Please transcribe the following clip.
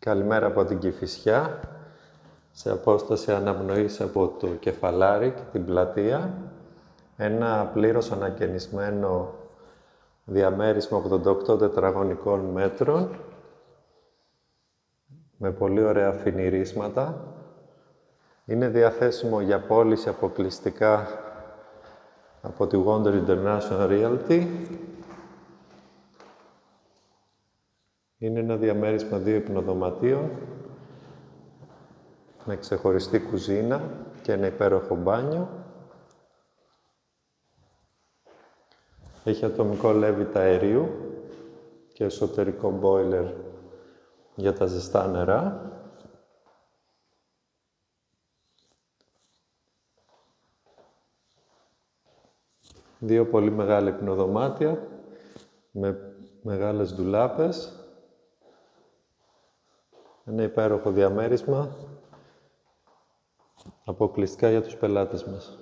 Καλημέρα από την Κηφισιά, σε απόσταση αναπνοής από το κεφαλάρι και την πλατεία. Ένα πλήρως ανακαινισμένο διαμέρισμα 88 τετραγωνικών μέτρων, με πολύ ωραία φινιρίσματα. Είναι διαθέσιμο για πώληση αποκλειστικά από τη Wonder International Realty Είναι ένα διαμέρισμα δύο υπνοδωματίων με ξεχωριστή κουζίνα και ένα υπέροχο μπάνιο. Έχει ατομικό λέβητα αερίου και εσωτερικό μπόιλερ για τα ζεστά νερά. Δύο πολύ μεγάλα υπνοδωμάτια με μεγάλες ντουλάπες ένα υπέροχο διαμέρισμα αποκλειστικά για τους πελάτες μας.